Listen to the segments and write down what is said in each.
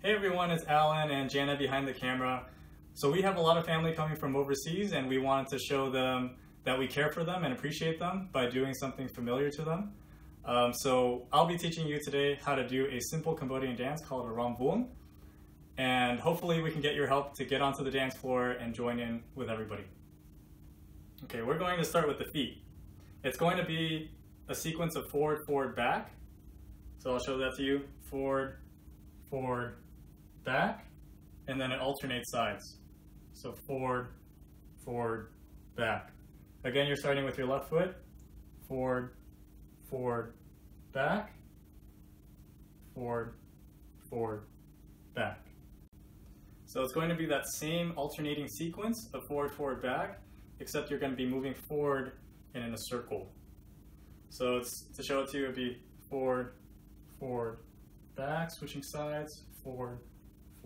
Hey everyone, it's Alan and Jana behind the camera. So we have a lot of family coming from overseas and we wanted to show them that we care for them and appreciate them by doing something familiar to them. Um, so I'll be teaching you today how to do a simple Cambodian dance called a romvong. And hopefully we can get your help to get onto the dance floor and join in with everybody. Okay, we're going to start with the feet. It's going to be a sequence of forward, forward, back. So I'll show that to you. Forward, forward, back, and then it alternates sides. So forward, forward, back. Again, you're starting with your left foot. Forward, forward, back, forward, forward, back. So it's going to be that same alternating sequence of forward, forward, back, except you're going to be moving forward and in a circle. So it's, to show it to you, it'd be forward, forward, back, switching sides, forward,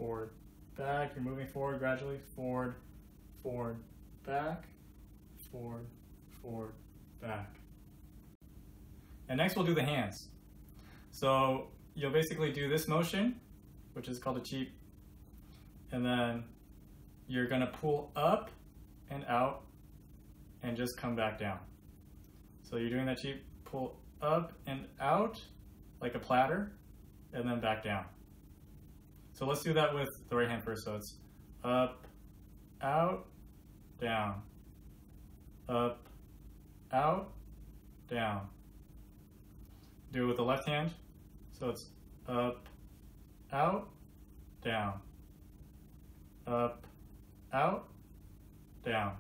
forward, back. You're moving forward gradually, forward, forward, back, forward, forward, back. And next we'll do the hands. So you'll basically do this motion, which is called a cheap, and then you're gonna pull up and out and just come back down. So you're doing that cheap pull up and out like a platter and then back down. So let's do that with the right hand first. So it's up, out, down, up, out, down. Do it with the left hand. So it's up, out, down, up, out, down.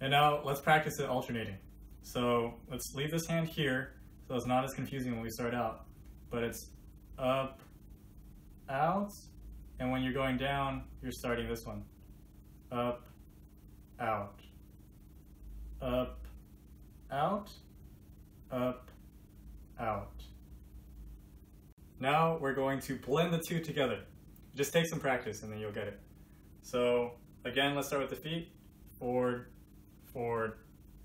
And now let's practice it alternating. So let's leave this hand here so it's not as confusing when we start out. But it's up, out, and when you're going down, you're starting this one. Up, out, up, out, up, out. Now we're going to blend the two together. Just take some practice and then you'll get it. So again, let's start with the feet. Forward, forward,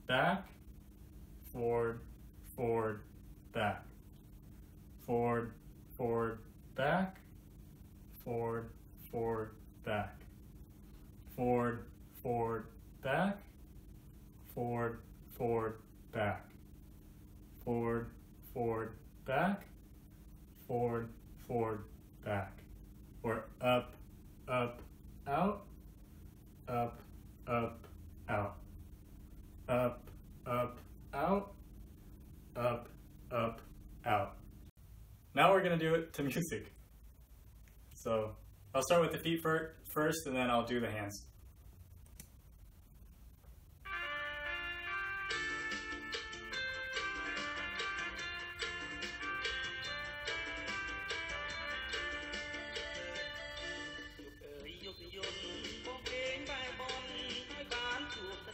back, forward, forward, back. Forward, forward, back. Forward, forward, back. Forward, forward, back. Forward, forward, back. Forward, forward, back. Forward, forward, back. Or up, up, out. Up, up, out. Up, up, out, up, up, out. Now we're gonna do it to music. So I'll start with the feet first and then I'll do the hands.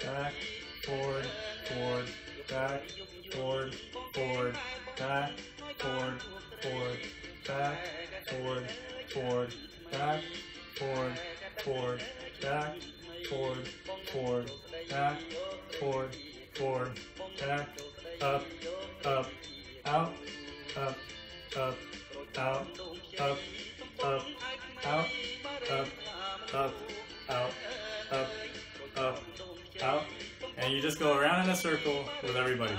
Back, forward, forward, back, forward, forward, back, forward, forward, back, forward, forward, back, forward, forward, back, forward, forward, back, forward, forward, back, up, up, out, up, up, out, up, up, out, up, up, out, up, up, out, and you just go around in a circle with everybody.